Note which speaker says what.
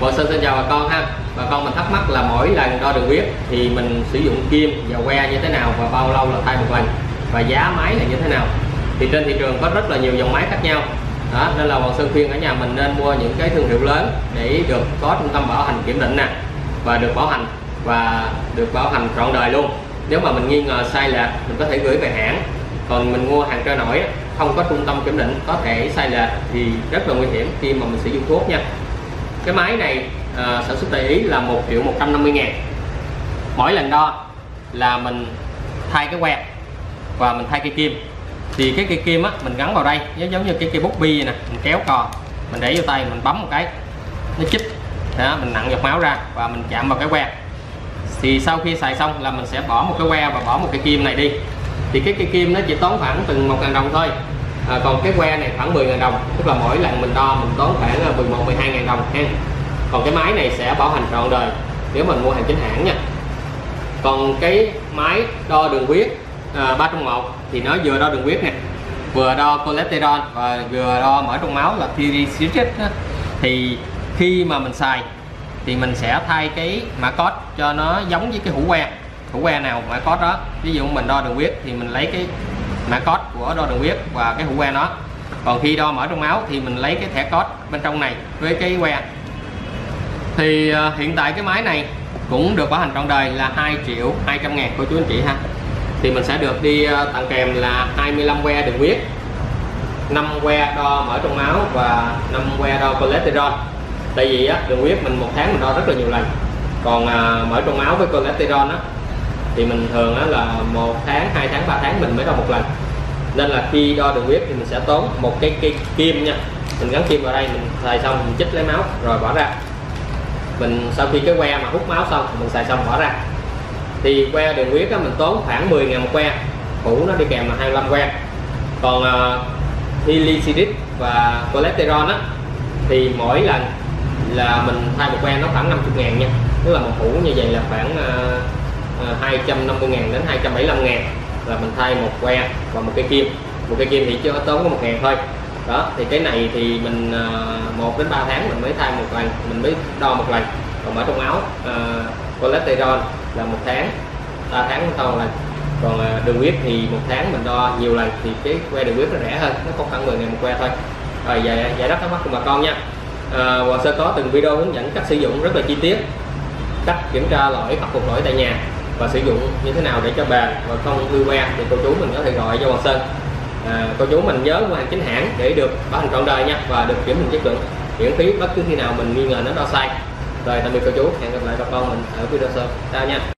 Speaker 1: Vâng, Bộ Sơn xin chào bà con ha. Bà con mình thắc mắc là mỗi lần đo đường huyết thì mình sử dụng kim và que như thế nào và bao lâu là thay một lần? Và giá máy là như thế nào? Thì trên thị trường có rất là nhiều dòng máy khác nhau. Đó, nên là bọn Sơn khuyên ở nhà mình nên mua những cái thương hiệu lớn để được có trung tâm bảo hành kiểm định nè, và được bảo hành, và được bảo hành trọn đời luôn. Nếu mà mình nghi ngờ sai lệch, mình có thể gửi về hãng. Còn mình mua hàng trôi nổi, không có trung tâm kiểm định, có thể sai lệch thì rất là nguy hiểm khi mà mình sử dụng thuốc nha cái máy này à, sản xuất tại Ý là 1 triệu 150 ngàn. Mỗi lần đo là mình thay cái que và mình thay cây kim. Thì cái cây kim á mình gắn vào đây giống như cái cây bút bi nè mình kéo cò mình để vô tay mình bấm một cái nó chích. Đó mình nặng giọt máu ra và mình chạm vào cái que. Thì sau khi xài xong là mình sẽ bỏ một cái que và bỏ một cái kim này đi. Thì cái cây kim nó chỉ tốn khoảng từng một ngàn đồng thôi à, còn cái que này khoảng 10 ngàn đồng tức là mỗi lần mình đo mình tốn khoảng 11 12 ngàn đồng ha. Còn cái máy này sẽ bảo hành trọn đời nếu mình mua hàng chính hãng nha. Còn cái máy đo đường huyết ờ, à, 3 trong 1 thì nó vừa đo đường huyết nè vừa đo cholesterol và vừa đo mỡ trong máu là triglycerides thì khi mà mình xài thì mình sẽ thay cái mã code cho nó giống với cái hũ que. Hũ que nào mã code đó ví dụ mình đo đường huyết thì mình lấy cái mã code của đo đường huyết và cái hũ que nó. Còn khi đo mở trong máu thì mình lấy cái thẻ code bên trong này với cái que. Thì ờ, hiện tại cái máy này cũng được bảo hành trọn đời là 2 triệu 200 ngàn cô chú anh chị ha. Thì mình sẽ được đi ờ, tặng kèm là 25 que đường huyết 5 que đo mở trong máu và 5 que đo cholesterol. Tại vì á, đường huyết mình một tháng mình đo rất là nhiều lần. Còn à, trong máu với cholesterol á thì mình thường á, là một tháng hai tháng ba tháng mình mới đo một lần. Nên là khi đo đường huyết thì mình sẽ tốn một cái cái kim nha. Mình gắn kim vào đây mình xài xong mình chích lấy máu rồi bỏ ra. Mình sau khi cái que mà hút máu xong mình xài xong bỏ ra. Thì que đường huyết á, mình tốn khoảng 10 ngàn một que. Cũ nó đi kèm là 25 que. Còn uh, và cholesterol á thì mỗi lần là mình thay một que nó khoảng 50 ngàn nha. Tức là một hũ như vậy là khoảng uh, 250 ngàn đến 275 ngàn là mình thay một que và một cây kim. Một cây kim thì chưa có tốn có một ngàn thôi. Đó thì cái này thì mình à, một 1 đến 3 tháng mình mới thay một lần mình mới đo một lần. Còn ở trong áo, uh, cholesterol là một tháng 3 tháng sau một lần. Còn à, đường huyết thì một tháng mình đo nhiều lần thì cái que đường huyết nó rẻ hơn nó có khoảng 10 ngàn một que thôi. Rồi giải, giải đáp thắc mắc của bà con nha. À, Hoàng Sơn có từng video hướng dẫn cách sử dụng rất là chi tiết cách kiểm tra lỗi khắc phục lỗi tại nhà và sử dụng như thế nào để cho bền và không lưu que thì cô chú mình có thể gọi cho Hoàng Sơn. À, cô chú mình nhớ mua hàng chính hãng để được bảo hành trọn đời nha và được kiểm định chất lượng miễn phí bất cứ khi nào mình nghi ngờ nó đo sai. Rồi tạm biệt cô chú hẹn gặp lại bà con mình ở video sau. Chào nha.